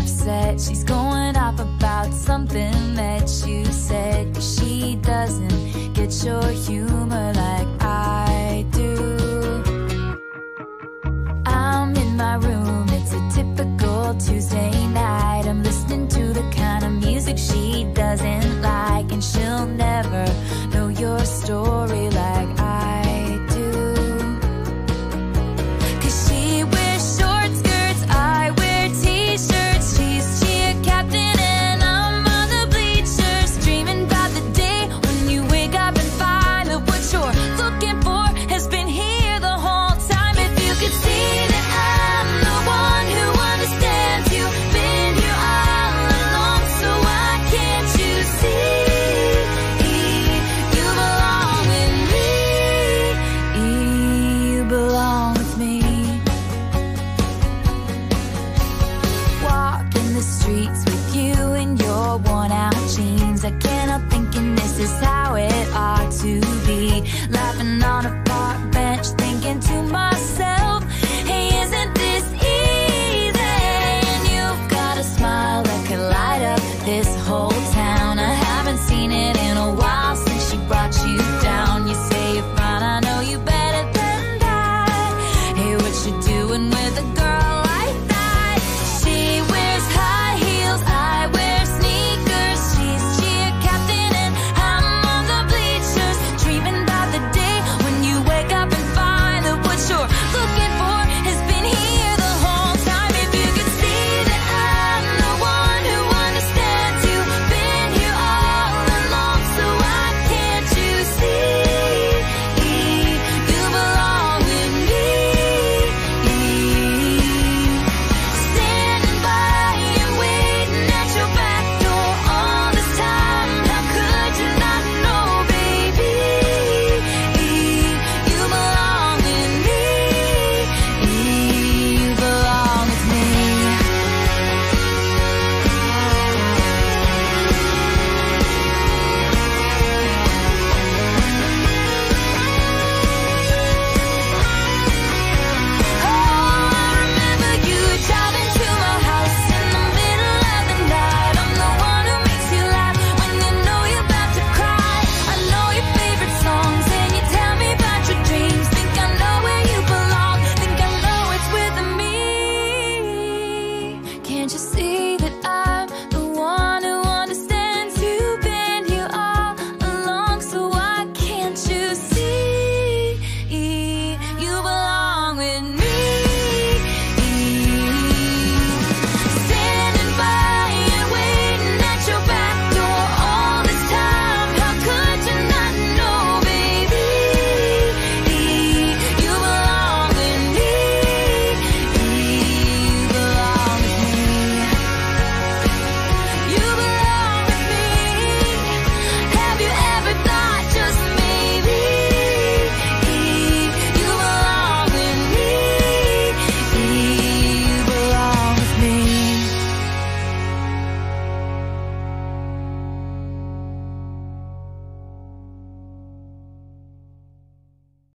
she's upset. She's going off about something that you said. She doesn't get your humor like I do. I'm in my room, it's a typical Tuesday night. I'm listening to the kind of music she doesn't like, and she'll never know your story